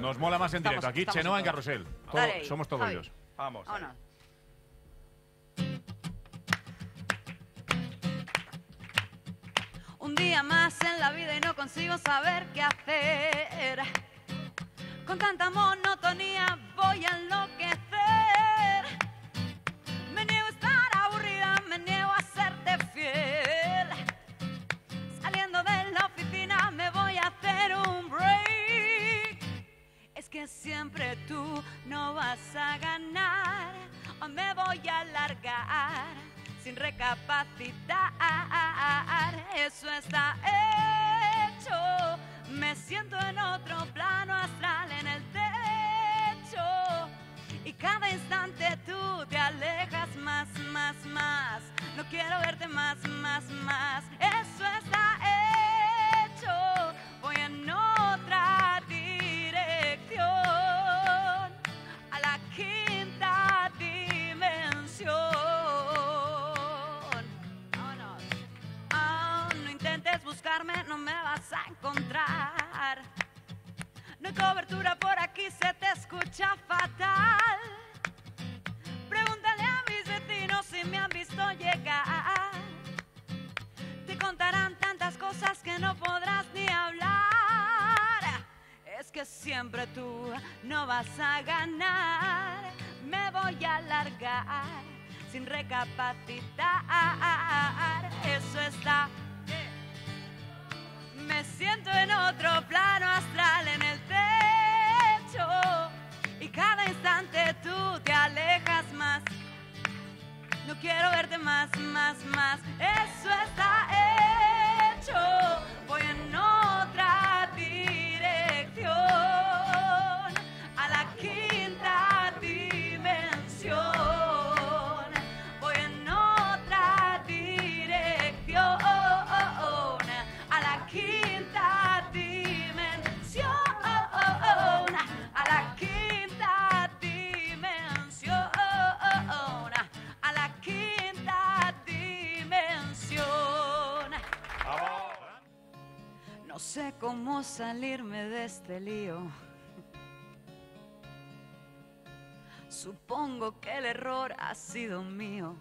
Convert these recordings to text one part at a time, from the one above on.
Nos mola más en directo. Aquí estamos Chenoa en en todo. carrusel. Todo- Dale ahí, somos todos Javi. ellos. Vamos. Vámonos. Un día más en la vida y no consigo saber qué hacer. Con tanta monotonía voy a enloquecer. Me niego a estar aburrida, me niego a serte fiel. Sin recapacitar. Eso está hecho. Me siento en otro plano astral en el techo. Y cada instante tú te alejas más, más, más. No quiero verte más, más, más. Eso está Cobertura por aquí, se te escucha fatal. Pregúntale a mis vecinos si me han visto llegar. Te contarán tantas cosas que no podrás ni hablar. Es que siempre tú no vas a ganar. Me voy a largar sin recapacitar. Eso está. Me siento en otro plano astral en Y cada instante tú te alejas más. No quiero verte más, más, más. Sé cómo salirme de este lío. Supongo que el error ha sido mío.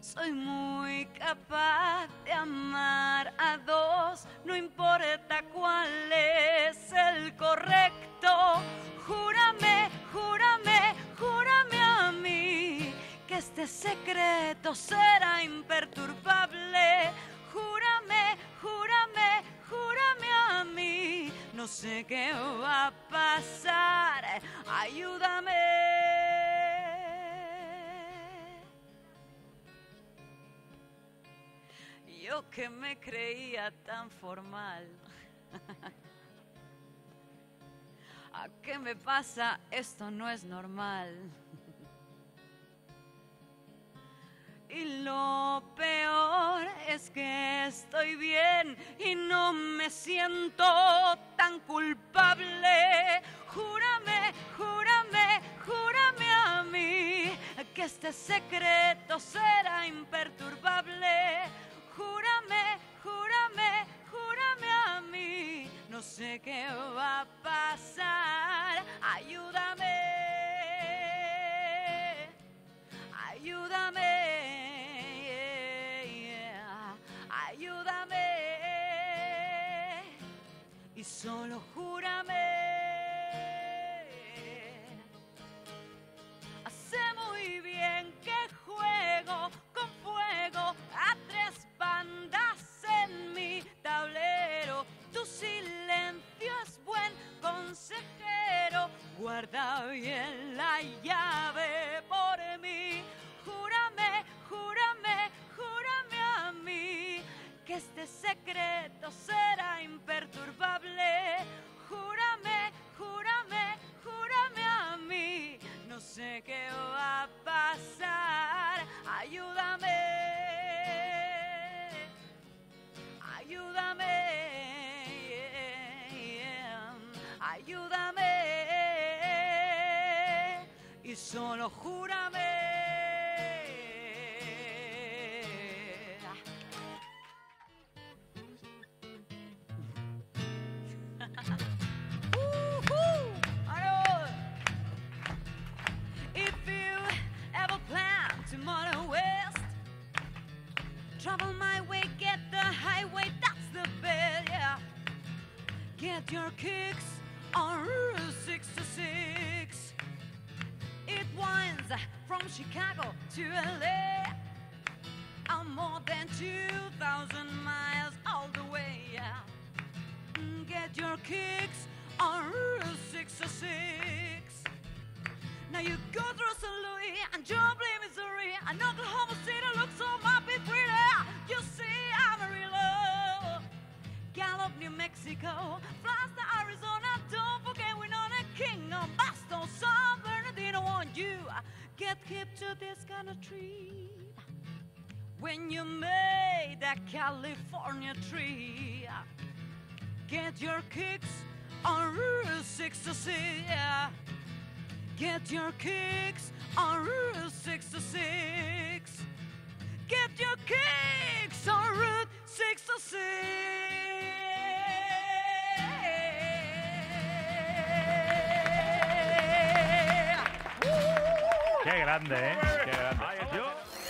Soy muy capaz de amar a dos, no importa cuál es el correcto. Júrame, júrame, júrame a mí que este secreto será imperturbable. Sé qué va a pasar. Ayúdame. Yo que me creía tan formal. ¿A qué me pasa? Esto no es normal. Y lo peor es que estoy bien y no me siento tan culpable. Júrame, júrame, júrame a mí que este secreto será imperturbable. Júrame, júrame, júrame a mí. No sé qué va a pasar. Y solo júrame. Sé muy bien que juego con fuego a tres bandas en mi tablero. Tu silencio es buen consejero. Guarda bien la llave va a pasar. Ayúdame. Ayúdame. Ayúdame. Y solo júrame. Get your kicks on Route 66. It winds from Chicago to LA. I'm more than 2,000 miles all the way. Get your kicks on Route 66. Now you go through St. Louis and Joplin, Missouri, and Oklahoma City looks so mighty pretty. You see Amarillo, Gallup, New Mexico, to this kind of tree when you made that California tree. Get your kicks on Route 66. Get your kicks on Route 66. Get your kicks grande, ¿eh?